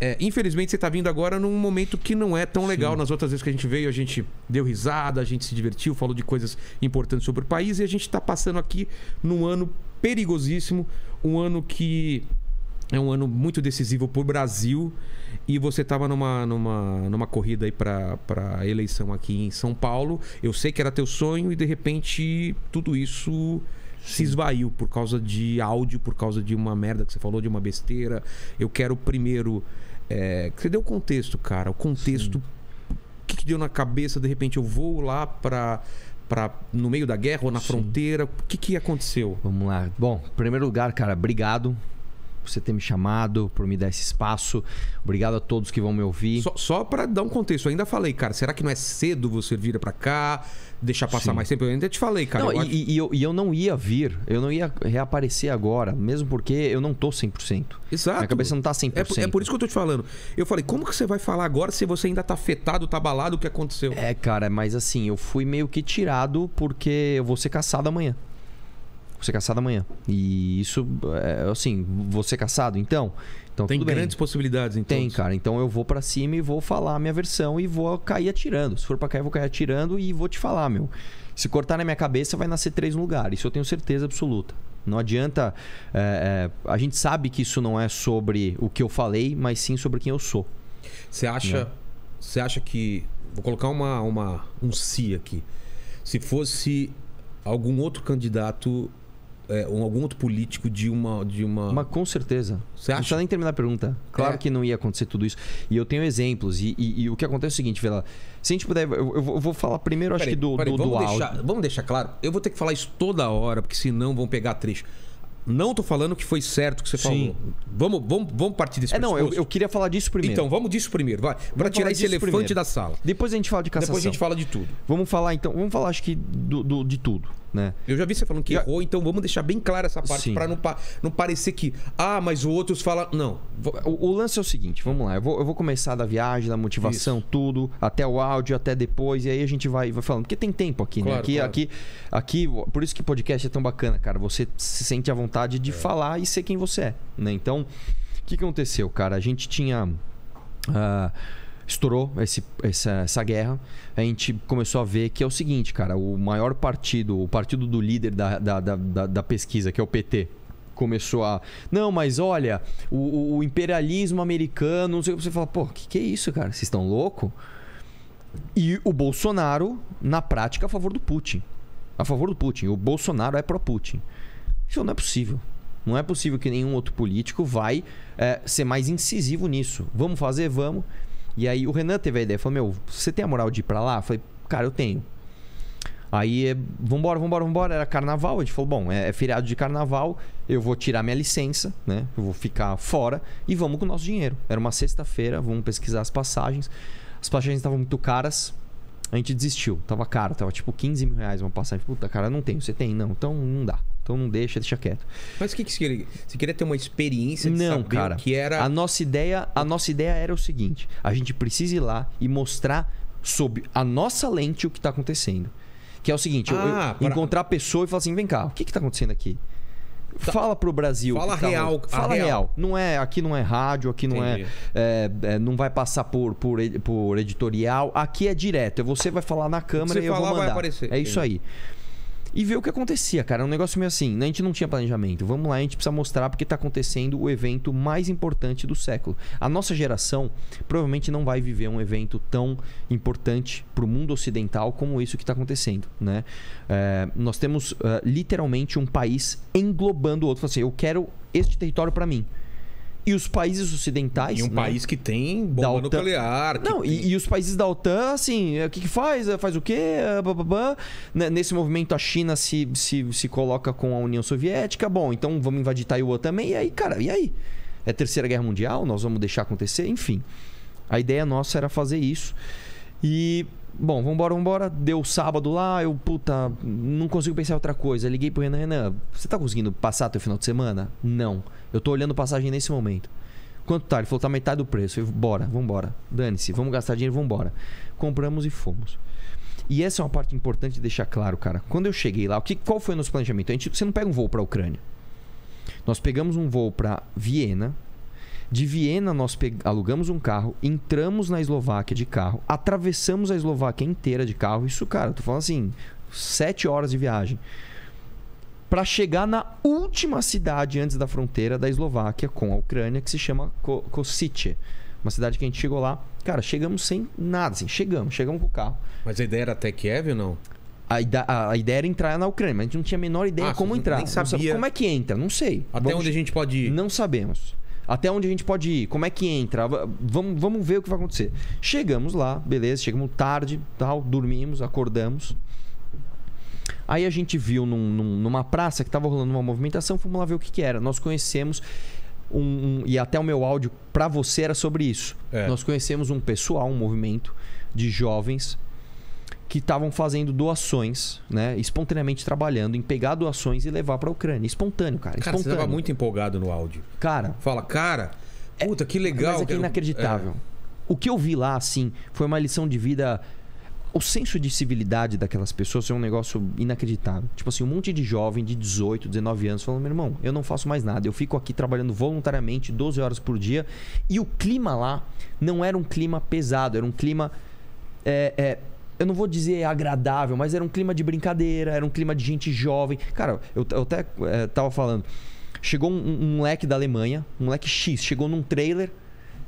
é, infelizmente você está vindo agora num momento que não é tão legal. Nas outras vezes que a gente veio, a gente deu risada, a gente se divertiu, falou de coisas importantes sobre o país e a gente está passando aqui num ano perigosíssimo, um ano que é um ano muito decisivo para o Brasil e você estava numa, numa, numa corrida aí para a eleição aqui em São Paulo. Eu sei que era teu sonho e de repente tudo isso se esvaiu por causa de áudio, por causa de uma merda que você falou, de uma besteira. Eu quero primeiro. É, você deu o contexto, cara. O contexto. O que, que deu na cabeça? De repente eu vou lá para para no meio da guerra ou na Sim. fronteira? O que, que aconteceu? Vamos lá. Bom, em primeiro lugar, cara, obrigado por você ter me chamado, por me dar esse espaço. Obrigado a todos que vão me ouvir. Só, só para dar um contexto, eu ainda falei, cara, será que não é cedo você vir para cá, deixar passar Sim. mais tempo? Eu ainda te falei, cara. não, eu e, acho- e- eu, e eu não ia vir, eu não ia reaparecer agora, mesmo porque eu não tô 100%. Exato. Minha cabeça não tá 100%. É por, é por isso que eu tô te falando. Eu falei, como que você vai falar agora se você ainda tá afetado, tá abalado o que aconteceu? É, cara, mas assim, eu fui meio que tirado porque eu vou ser caçado amanhã. Ser caçado amanhã. E isso, é, assim, vou ser caçado? Então, então Tem tudo bem. grandes possibilidades, então. Tem, cara. Então eu vou pra cima e vou falar a minha versão e vou cair atirando. Se for pra cair, eu vou cair atirando e vou te falar, meu. Se cortar na minha cabeça, vai nascer três no lugar. Isso eu tenho certeza absoluta. Não adianta. é, é, a gente sabe que isso não é sobre o que eu falei, mas sim sobre quem eu sou. Você acha, Né? você acha que vou colocar uma, uma um si aqui. Se fosse algum outro candidato, é, ou algum outro político de uma de uma, Mas com certeza. Você Não acha? precisa nem terminar a pergunta. Claro É. que não ia acontecer tudo isso. E eu tenho exemplos. E, e- e o que acontece é o seguinte, Vela. Se a gente puder. Eu, eu vou- falar primeiro, acho que do, peraí, do, do vamos, áudio. deixar, vamos deixar claro. Eu vou ter que falar isso toda hora, porque senão vão pegar trecho. Não tô falando que foi certo o que você Sim. falou. Vamos, vamos, vamos partir desse É, não, eu, eu queria falar disso primeiro. Então, vamos disso primeiro, vai. Pra tirar esse elefante primeiro. da sala. Depois a gente fala de cassação. Depois a gente fala de tudo. Vamos falar então. Vamos falar, acho que, do, do- de tudo, né? Eu já vi você falando que Já- errou, então vamos deixar bem clara essa parte pra não, pa- não parecer que, ah, mas os outros falam. Não. O, o lance é o seguinte, vamos lá. Eu vou, eu vou começar da viagem, da motivação, tudo, até o áudio, até depois, e aí a gente vai, vai falando. Porque tem tempo aqui, né? Claro, Aqui, claro. aqui, aqui, por isso que podcast é tão bacana, cara. Você se sente à vontade É. de falar e ser quem você é, né? Então, o que que aconteceu, cara? A gente tinha. ah, estourou esse, essa, essa guerra, a gente começou a ver que é o seguinte, cara, o maior partido, o partido do líder da, da, da, da- pesquisa, que é o PT, começou a. Não, mas olha, o, o- o imperialismo americano, não sei o que você fala, pô, que que é isso, cara? Vocês estão louco? E o Bolsonaro, na prática, a favor do Putin. A favor do Putin. O Bolsonaro é pró-Putin. Isso não é possível. Não é possível que nenhum outro político vai é, ser mais incisivo nisso. Vamos fazer? Vamos. E aí o Renan teve a ideia. Falou, meu, você tem a moral de ir pra lá? Eu falei, cara, eu tenho. Aí, é, vambora, vambora, vambora. Era carnaval. A gente falou, bom, é, é feriado de carnaval. Eu vou tirar minha licença, né? Eu vou ficar fora e vamos com o nosso dinheiro. Era uma sexta-feira, vamos pesquisar as passagens. As passagens estavam muito caras. A gente desistiu. Tava caro, tava tipo 15 mil reais uma passagem. Puta, cara, não tenho. Você tem? Não. Então não dá. Então não deixa, deixa quieto. Mas o que, que você queria? Você queria ter uma experiência de Não, saber cara. que era. A nossa ideia, a nossa ideia era o seguinte: a gente precisa ir lá e mostrar sob a nossa lente o que está acontecendo. Que é o seguinte: eu- eu Ah, encontrar a pessoa e falar assim, vem cá, o que está acontecendo aqui? Fala pro Brasil. o Fala tá real, Fala real. real. Não é, aqui não é rádio, aqui não é, Entendi. é, é, Não vai passar por, por, por editorial. Aqui é direto. Você vai falar na câmera e eu falar vou vai mandar. aparecer. É isso aí. E ver o que acontecia, cara. É um negócio meio assim. né? A gente não tinha planejamento. Vamos lá, a gente precisa mostrar porque está acontecendo o evento mais importante do século. A nossa geração provavelmente não vai viver um evento tão importante para o mundo ocidental como isso que está acontecendo, né? É, nós temos é, literalmente um país englobando o outro. Assim, eu quero este território para mim. E os países ocidentais. Em um né? país que tem bomba OTAN. nuclear. Não, tem- e, e os países da OTAN, assim, o que, que faz? Faz o quê? Bá. Né, Nesse movimento, a China se, se, se coloca com a União Soviética. Bom, então vamos invadir Taiwan também. E aí, cara, e aí? É Terceira Guerra Mundial? Nós vamos deixar acontecer? Enfim. A ideia nossa era fazer isso. E, bom, vambora, vambora. Deu sábado lá, eu, puta, não consigo pensar em outra coisa. Liguei pro Renan, Renan, você tá conseguindo passar teu final de semana? Não. Eu tô olhando passagem nesse momento. Quanto tá? Ele falou, tá metade do preço. Eu falei, bora, vambora. Dane-se, vamos gastar dinheiro, vambora. Compramos e fomos. E essa é uma parte importante de deixar claro, cara. Quando eu cheguei lá, o que, qual foi o nosso planejamento? A gente, você não pega um voo pra Ucrânia. Nós pegamos um voo pra Viena. De Viena, nós alugamos um carro, entramos na Eslováquia de carro, atravessamos a Eslováquia inteira de carro. Isso, cara, tô falando assim, sete horas de viagem. Para chegar na última cidade antes da fronteira da Eslováquia com a Ucrânia, que se chama Kosice. Uma cidade que a gente chegou lá. Cara, chegamos sem nada, assim, chegamos, chegamos com o carro. Mas a ideia era até Kiev ou não? A, a, a, ideia era entrar na Ucrânia, mas a gente não tinha a menor ideia ah, como entrar. Nem sabia. Como é que entra? Não sei. Até Vamos... onde a gente pode ir? Não sabemos. Até onde a gente pode ir? Como é que entra? Vamos, vamos ver o que vai acontecer. Chegamos lá, beleza, chegamos tarde, tal, dormimos, acordamos. Aí a gente viu num, num, numa praça que estava rolando uma movimentação, fomos lá ver o que, que era. Nós conhecemos um, um, e até o meu áudio para você era sobre isso. É. Nós conhecemos um pessoal, um movimento de jovens que estavam fazendo doações, né? Espontaneamente trabalhando em pegar doações e levar para a Ucrânia. Espontâneo, cara. Cara, espontâneo. você tava muito empolgado no áudio. Cara. Fala, cara, puta, que legal. Mas é que é inacreditável. É. O que eu vi lá, assim, foi uma lição de vida. O senso de civilidade daquelas pessoas é um negócio inacreditável. Tipo assim, um monte de jovem de 18, 19 anos falando: meu irmão, eu não faço mais nada. Eu fico aqui trabalhando voluntariamente 12 horas por dia. E o clima lá não era um clima pesado, era um clima. É, é, eu não vou dizer agradável, mas era um clima de brincadeira, era um clima de gente jovem. Cara, eu, eu até é, tava falando. Chegou um, um, moleque da Alemanha, um moleque X, chegou num trailer.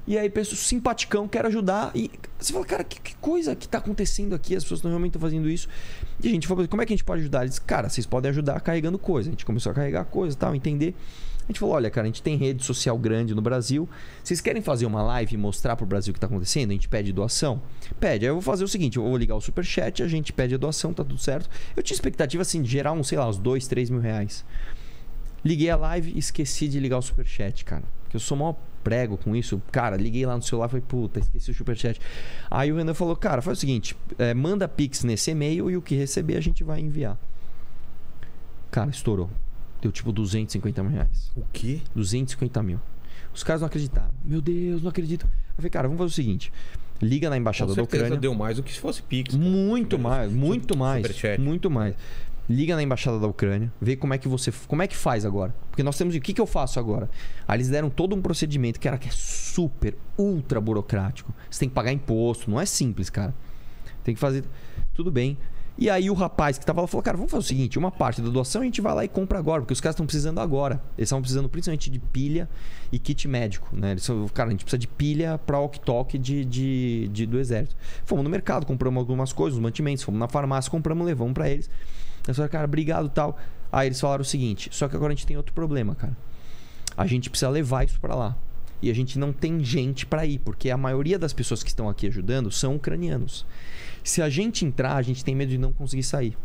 E aí, pessoa simpaticão, quer ajudar. E você fala, cara, que, que coisa que tá acontecendo aqui? As pessoas estão realmente fazendo isso. E a gente falou, como é que a gente pode ajudar? Eles, cara, vocês podem ajudar carregando coisa. A gente começou a carregar coisa e tal, entender. A gente falou: olha, cara, a gente tem rede social grande no Brasil. Vocês querem fazer uma live e mostrar pro Brasil o que está acontecendo? A gente pede doação? Pede. Aí eu vou fazer o seguinte: eu vou ligar o superchat, a gente pede a doação, tá tudo certo. Eu tinha expectativa assim de gerar uns, sei lá, uns 2, 3 mil reais. Liguei a live e esqueci de ligar o superchat, cara. Que eu sou mó prego com isso. Cara, liguei lá no celular e falei, puta, esqueci o superchat. Aí o Renan falou, cara, faz o seguinte: é, manda Pix nesse e-mail e o que receber a gente vai enviar. Cara, estourou. Deu tipo 250 mil reais. O quê? 250 mil. Os caras não acreditaram. Meu Deus, não acredito. Eu falei, cara, vamos fazer o seguinte. Liga na embaixada da Ucrânia. deu mais do que se fosse Pix. Cara. Muito mais, muito mais. Muito mais. Liga na embaixada da Ucrânia, vê como é que você, como é que faz agora? Porque nós temos o que que eu faço agora? Aí eles deram todo um procedimento que era que é super ultra burocrático. Você tem que pagar imposto, não é simples, cara. Tem que fazer tudo bem. E aí o rapaz que tava lá falou: Cara, vamos fazer o seguinte: uma parte da doação a gente vai lá e compra agora, porque os caras estão precisando agora. Eles estavam precisando principalmente de pilha e kit médico. Né? Eles falaram, cara, a gente precisa de pilha para walk-talk de, de, de, do exército. Fomos no mercado, compramos algumas coisas, os mantimentos, fomos na farmácia, compramos, levamos para eles. Eles falaram, cara, obrigado tal. Aí eles falaram o seguinte: só que agora a gente tem outro problema, cara. A gente precisa levar isso para lá. E a gente não tem gente para ir, porque a maioria das pessoas que estão aqui ajudando são ucranianos. Se a gente entrar, a gente tem medo de não conseguir sair.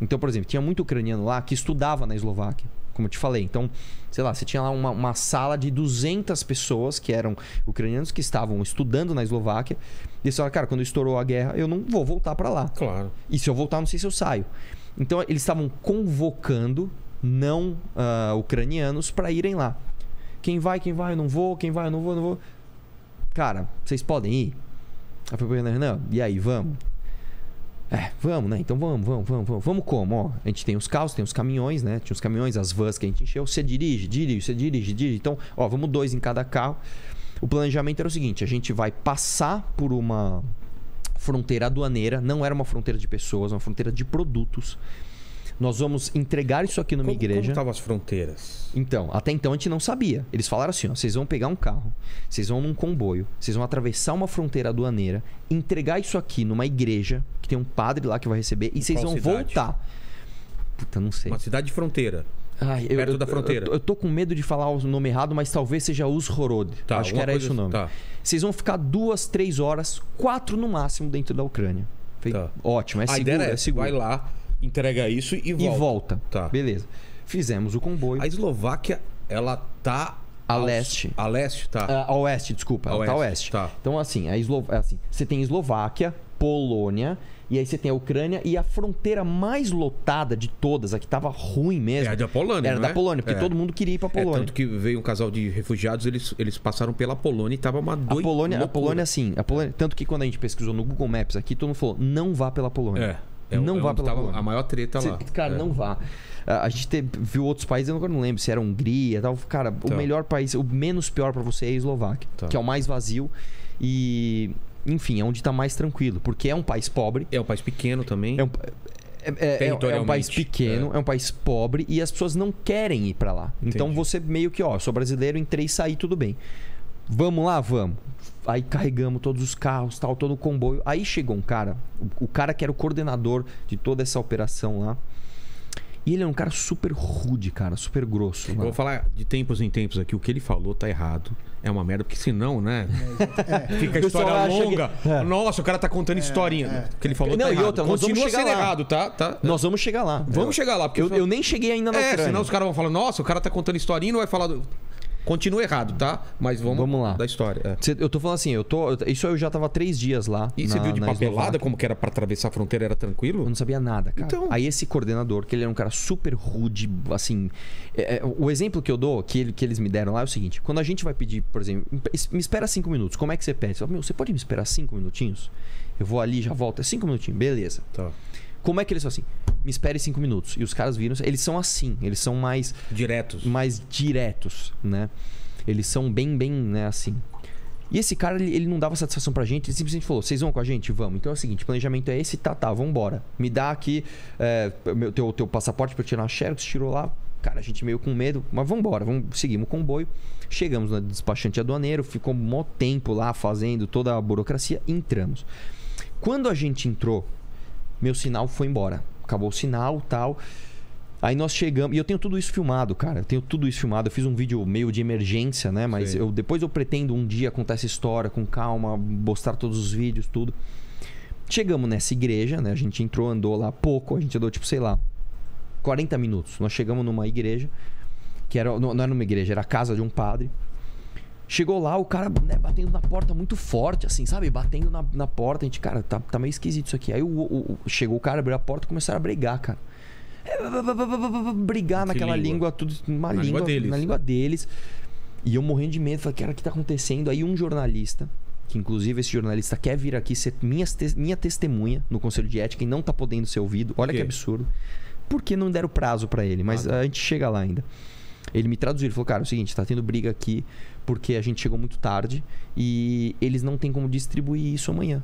Então, por exemplo, tinha muito ucraniano lá que estudava na Eslováquia, como eu te falei. Então, sei lá, você tinha lá uma, uma sala de 200 pessoas que eram ucranianos que estavam estudando na Eslováquia. E eles falaram, cara, quando estourou a guerra, eu não vou voltar para lá. Claro. E se eu voltar, não sei se eu saio. Então, eles estavam convocando não uh, ucranianos para irem lá. Quem vai, quem vai, eu não vou, quem vai, eu não vou, eu não vou. Cara, vocês podem ir? Aí foi pro Renan, e aí, vamos? É, vamos, né? Então vamos, vamos, vamos, vamos. Vamos como? Ó, a gente tem os carros, tem os caminhões, né? Tinha os caminhões, as vans que a gente encheu. Você dirige, dirige, você dirige, dirige. Então, ó, vamos dois em cada carro. O planejamento era o seguinte: a gente vai passar por uma fronteira aduaneira, não era uma fronteira de pessoas, uma fronteira de produtos. Nós vamos entregar isso aqui numa como, igreja. Como estavam as fronteiras? Então, até então a gente não sabia. Eles falaram assim: ó, vocês vão pegar um carro, vocês vão num comboio, vocês vão atravessar uma fronteira aduaneira, entregar isso aqui numa igreja, que tem um padre lá que vai receber, e vocês vão cidade? voltar. Puta, não sei. Uma cidade de fronteira. Ai, eu, perto eu, da fronteira. Eu, eu, tô com medo de falar o nome errado, mas talvez seja Uzhorod. Tá, Acho que era esse o nome. Tá. Vocês vão ficar duas, três horas, quatro no máximo dentro da Ucrânia. Tá. Ótimo, é seguro, é, é seguro. Vai lá, entrega isso e volta. E volta. Tá. Beleza. Fizemos o comboio. A Eslováquia, ela tá a ao... leste. A leste, tá. Uh, a oeste, desculpa. A ela oeste, tá a oeste. Tá. Então, assim, a Eslo... Assim, você tem Eslováquia, Polônia, e aí você tem a Ucrânia e a fronteira mais lotada de todas, a que tava ruim mesmo. É a da Polônia, Era da é? Polônia, porque é. todo mundo queria ir pra Polônia. É, tanto que veio um casal de refugiados, eles, eles passaram pela Polônia e tava uma doida. A Polônia, a Polônia, sim. A Polônia, tanto que quando a gente pesquisou no Google Maps aqui, todo mundo falou: não vá pela Polônia. É. É, não é vá pela Polônia. A maior treta Cê- lá. Cara, É. não vá. A gente teve- viu outros países, eu agora não lembro se era Hungria tal. Cara, o Tá. melhor país, o menos pior pra você é a Eslováquia, Tá. que é o mais vazio e, enfim, é onde tá mais tranquilo, porque é um país pobre. É um país pequeno também. É um, é- é- é- é um país pequeno, é. um país pobre e as pessoas não querem ir pra lá. Então Entendi. você meio que, ó, sou brasileiro, entrei e saí, tudo bem. Vamos lá, vamos. Aí carregamos todos os carros, tal, todo o comboio. Aí chegou um cara, o, o cara que era o coordenador de toda essa operação lá. E ele é um cara super rude, cara, super grosso. Eu vou falar de tempos em tempos aqui. O que ele falou tá errado. É uma merda, porque senão, né? Fica a O pessoal história longa. que- É. Nossa, o cara tá contando historinha. O que ele falou Não, tá e errado. outra, nós vamos Continua chegar sendo lá. errado, tá? tá? Nós vamos chegar lá. Vamos chegar lá. Porque Eu, eu nem cheguei ainda na É, Ucrânia. senão os caras vão falar, nossa, o cara tá contando historinha e não vai falar do... Continua errado, tá? Mas vamos, Vamos lá. da história. é. Cê- Eu tô falando assim, eu tô. Isso eu já tava três dias lá. E você na- viu de papelada como que era pra atravessar a fronteira? Era tranquilo? Eu não sabia nada, cara. Então- Aí esse coordenador, que ele era um cara super rude, assim. é, é, o exemplo que eu dou, que, ele- que eles me deram lá é o seguinte: quando a gente vai pedir, por exemplo, me espera cinco minutos, como é que você pede? Você fala, Meu, você pode me esperar cinco minutinhos? Eu vou ali, já volto. É cinco minutinhos, beleza. Tá. Como é que eles são assim? Me espere cinco minutos. E os caras viram, eles são assim, eles são mais Diretos. mais diretos, né? Eles são bem, bem, né, assim. E esse cara, ele, ele não dava satisfação pra gente, ele simplesmente falou: vocês vão com a gente? Vamos. Então é o seguinte: o planejamento é esse, tá, tá, vambora. Me dá aqui é, meu, teu, teu passaporte pra eu tirar uma xerox, tirou lá. Cara, a gente meio com medo, mas vambora, vamos, seguimos o comboio. Chegamos no despachante aduaneiro, ficou um mó tempo lá fazendo toda a burocracia, entramos. Quando a gente entrou, meu sinal foi embora. Acabou o sinal tal. Aí nós chegamos. E eu tenho tudo isso filmado, cara. Eu tenho tudo isso filmado. Eu fiz um vídeo meio de emergência, né? Mas eu, depois eu pretendo um dia contar essa história com calma, mostrar todos os vídeos, tudo. Chegamos nessa igreja, né? A gente entrou, andou lá pouco. A gente andou, tipo, sei lá, 40 minutos. Nós chegamos numa igreja, que era. Não não era numa igreja, era a casa de um padre. Chegou lá, o cara né, batendo na porta muito forte, assim, sabe? Batendo na, na porta. A gente, cara, tá, tá meio esquisito isso aqui. Aí o, o- chegou o cara, abriu a porta e começaram a brigar, cara. Brigar naquela língua? língua, tudo. Uma Na língua deles. Na língua deles. E eu morrendo de medo, falei, cara, o que tá acontecendo? Aí um jornalista, que inclusive esse jornalista quer vir aqui ser minha, minha testemunha no Conselho de Ética e não tá podendo ser ouvido. Olha que absurdo. Porque não deram prazo pra ele, mas Ah, tá. a gente chega lá ainda. Ele me traduziu, ele falou, cara, é o seguinte, tá tendo briga aqui porque a gente chegou muito tarde e eles não têm como distribuir isso amanhã.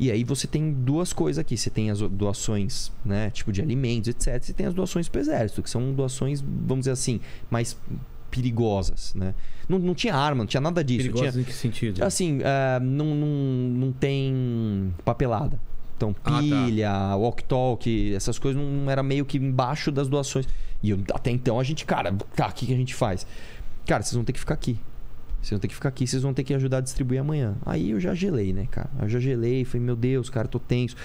E aí você tem duas coisas aqui. Você tem as doações, né? Tipo de alimentos, etc. Você tem as doações pro exército, que são doações, vamos dizer assim, mais perigosas, né? Não, não tinha arma, não tinha nada disso. Perigosos Tinha, em que sentido? assim, ah, não, não, não tem papelada. Então, Ah, tá. pilha, walk-talk, essas coisas não era meio que embaixo das doações. E eu- até então a gente, cara, tá, o que, que a gente faz? Cara, vocês vão ter que ficar aqui. Vocês vão ter que ficar aqui, vocês vão ter que ajudar a distribuir amanhã. Aí eu já gelei, né, cara? Eu já gelei, falei, meu Deus, cara, tô tenso.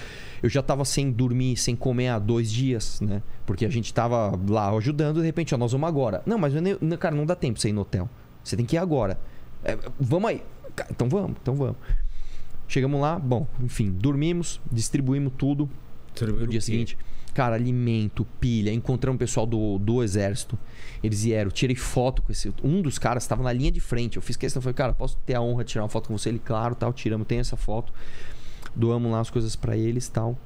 Eu já tava sem dormir, sem comer há dois dias, né? Porque a gente tava lá ajudando, de repente, ó, nós vamos agora. Não, mas, eu nem- não, cara, não dá tempo pra você ir no hotel. Você tem que ir agora. É, vamos aí. Então vamos, então vamos. Chegamos lá, bom, enfim, dormimos, distribuímos tudo. No dia seguinte, cara, alimento, pilha. Encontramos o pessoal do, do exército. Eles vieram, tirei foto com esse. Um dos caras estava na linha de frente. Eu fiz questão, falei, cara, posso ter a honra de tirar uma foto com você? Ele, claro, tal, tiramos, tem essa foto. Doamos lá as coisas para eles, tal.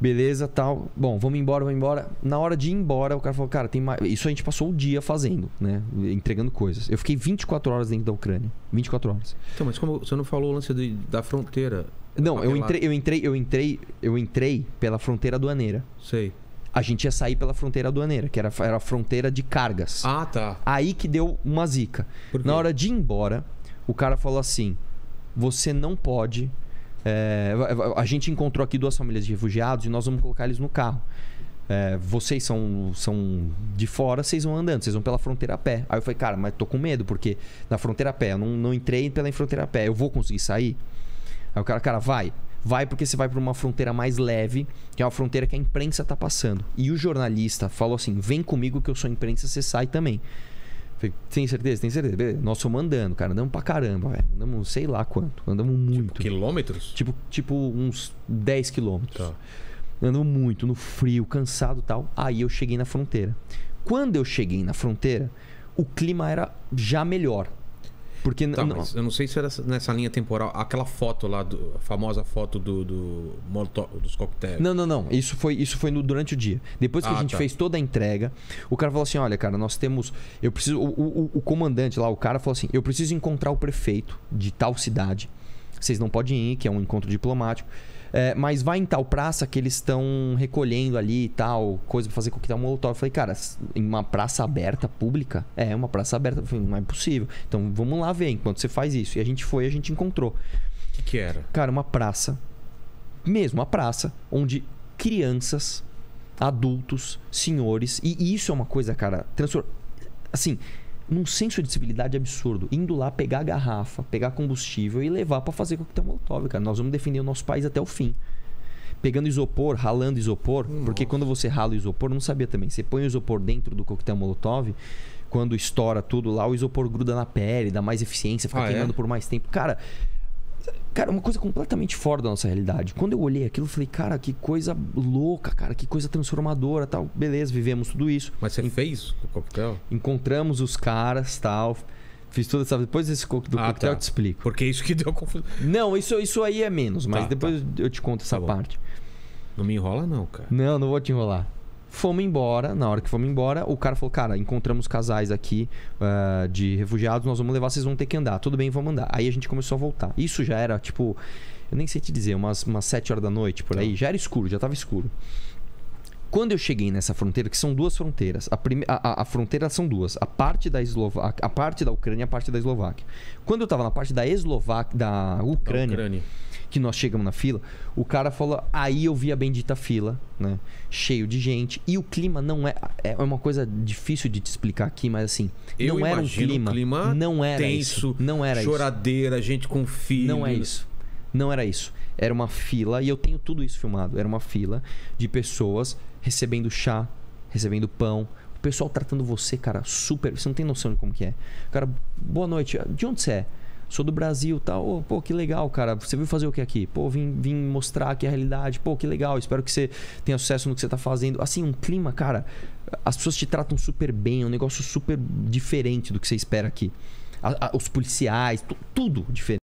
Beleza, tal. Bom, vamos embora, vamos embora. Na hora de ir embora, o cara falou, cara, tem mais. Isso a gente passou o dia fazendo, né? Entregando coisas. Eu fiquei 24 horas dentro da Ucrânia. 24 horas. Então, mas como você não falou o lance de- da fronteira? Não, eu entrei, eu entrei, eu entrei, eu entrei pela fronteira aduaneira. Sei. a gente ia sair pela fronteira aduaneira, que era, era a fronteira de cargas. Ah, tá. Aí que deu uma zica. Na hora de ir embora, o cara falou assim: você não pode. é, a gente encontrou aqui duas famílias de refugiados e nós vamos colocar eles no carro. É, vocês são, são de fora, vocês vão andando, vocês vão pela fronteira a pé. Aí eu falei, cara, mas tô com medo, porque na fronteira a pé, eu não, não entrei pela fronteira a pé, eu vou conseguir sair? Aí o cara, cara, vai. Vai porque você vai para uma fronteira mais leve, que é uma fronteira que a imprensa tá passando. E o jornalista falou assim: vem comigo que eu sou imprensa, você sai também. Falei, tem certeza? Tem certeza? Beleza. Nós fomos andando, cara. Andamos pra caramba, velho. Andamos sei lá quanto. Andamos muito. Quilômetros? Tipo, tipo uns 10 quilômetros. Tá. Andamos muito, no frio, cansado e tal. Aí eu cheguei na fronteira. Quando eu cheguei na fronteira, o clima era já melhor. Porque Tá, não, eu não sei se era nessa linha temporal. Aquela foto lá, do, a famosa foto do, do dos coquetéis. Não, não, não. Isso foi, isso foi no- durante o dia. Depois que Ah, a gente tá. fez toda a entrega, o cara falou assim: olha, cara, nós temos. Eu preciso. O, o- o comandante lá, o cara falou assim: eu preciso encontrar o prefeito de tal cidade. Vocês não podem ir, que é um encontro diplomático. É, mas vai em tal praça que eles estão recolhendo ali e tal, coisa pra fazer coquetel molotov. Eu falei, cara, em uma praça aberta, pública? É, uma praça aberta. Eu falei, não é possível. Então vamos lá ver enquanto você faz isso. E a gente foi, a gente encontrou. O que, que era? Cara, uma praça, mesmo uma praça, onde crianças, adultos, senhores, e isso é uma coisa, cara, transfor... assim, num senso de civilidade absurdo, indo lá pegar a garrafa, pegar combustível e levar pra fazer coquetel molotov, cara. Nós vamos defender o nosso país até o fim. Pegando isopor, ralando isopor, porque quando você rala o isopor, não sabia também, você põe o isopor dentro do coquetel molotov, quando estoura tudo lá, o isopor gruda na pele, dá mais eficiência, fica Ah, é? queimando por mais tempo. Cara, Cara, uma coisa completamente fora da nossa realidade. Quando eu olhei aquilo, eu falei, cara, que coisa louca, cara, que coisa transformadora, tal. Beleza, vivemos tudo isso. Mas você fez o coquetel? Encontramos os caras, tal. Fiz toda essa. Depois desse co- do Ah, coquetel tá. eu te explico. Porque é isso que deu confusão. Não, isso, isso aí é menos, mas Tá, depois eu te conto essa Tá parte. Não me enrola, não, cara. Não, não vou te enrolar. Fomos embora. Na hora que fomos embora, o cara falou: Cara, encontramos casais aqui ah, de refugiados, nós vamos levar, vocês vão ter que andar. Tudo bem, vamos andar. Aí a gente começou a voltar. Isso já era tipo, eu nem sei te dizer, umas, umas 7 horas da noite por aí. Já era escuro, já tava escuro. Quando eu cheguei nessa fronteira, que são duas fronteiras, a, prime- a, a- a fronteira são duas, a parte da Eslováquia, a parte da Ucrânia e a parte da Eslováquia. Quando eu tava na parte da Eslováquia, da Da Ucrânia, Ucrânia. Que nós chegamos na fila, o cara falou, aí eu vi a bendita fila, né? Cheio de gente. E o clima não é. É uma coisa difícil de te explicar aqui, mas assim. Eu não era um clima. clima não era tenso, isso. Não era isso. choradeira, gente com filho. Não é isso. Não era isso. Era uma fila, e eu tenho tudo isso filmado. Era uma fila de pessoas recebendo chá, recebendo pão. O pessoal tratando você, cara, super. Você não tem noção de como que é. Cara, boa noite. De onde você é? Sou do Brasil tal. Ô, pô, que legal, cara. Você veio fazer o que aqui? Pô, vim, vim mostrar aqui a realidade. Pô, que legal. Espero que você tenha sucesso no que você tá fazendo. Assim, um clima, cara. As pessoas te tratam super bem. É um negócio super diferente do que você espera aqui. A- a- os policiais, tu- tudo diferente.